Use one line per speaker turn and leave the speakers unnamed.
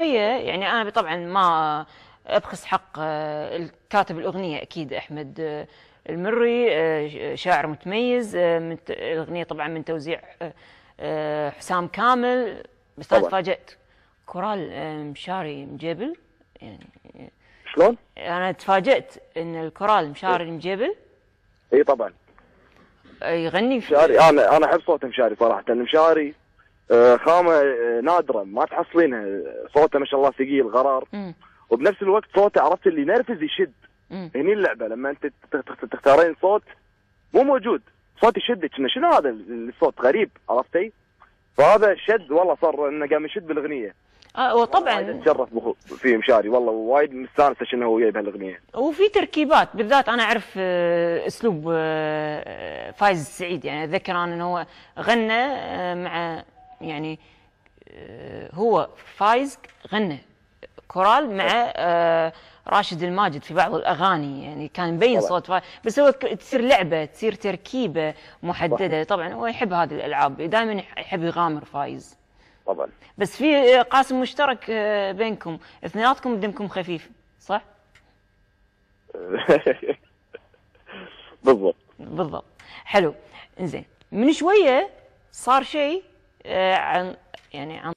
هي يعني أنا طبعا ما أبخس حق آه، كاتب الأغنية أكيد أحمد آه، المري آه، شاعر متميز من الأغنية طبعا من توزيع حسام كامل. بس أنا تفاجأت. كورال مشاري مجبل يعني
شلون؟
أنا تفاجأت إن الكورال مشاري
إيه.
مجبل
اي طبعا.
يغني
مشاري أنا أنا أحب صوت مشاري صراحة. مشاري خامة آه، نادرة ما تحصلينها صوته ما شاء الله ثقيل غرار.
م.
وبنفس الوقت صوته عرفت اللي ينرفز يشد. هني اللعبة لما انت تختارين صوت مو موجود. صوت يشدك شنو هذا الصوت؟ غريب عرفتي؟ فهذا شد والله صار إنه قام يشد بالأغنية.
آه وطبعا
اتشرف في مشاري والله وايد مستانس انه هو جايب هالأغنية.
وفي تركيبات بالذات أنا أعرف آه، أسلوب فايز السعيد يعني أتذكر أنا إنه هو غنى مع يعني آه، هو فايز غنى. كورال مع آه، راشد الماجد في بعض الأغاني يعني كان مبين صوت فايز بس هو تصير لعبة تصير تركيبة محددة. طبعا هو يحب هذه الألعاب دائما يحب يغامر فايز.
طبعا.
بس في قاسم مشترك آه، بينكم. اثنيناتكم دمكم خفيف صح؟
بالضبط.
بالضبط. حلو. إنزين. من شوية صار شيء عن يعني عن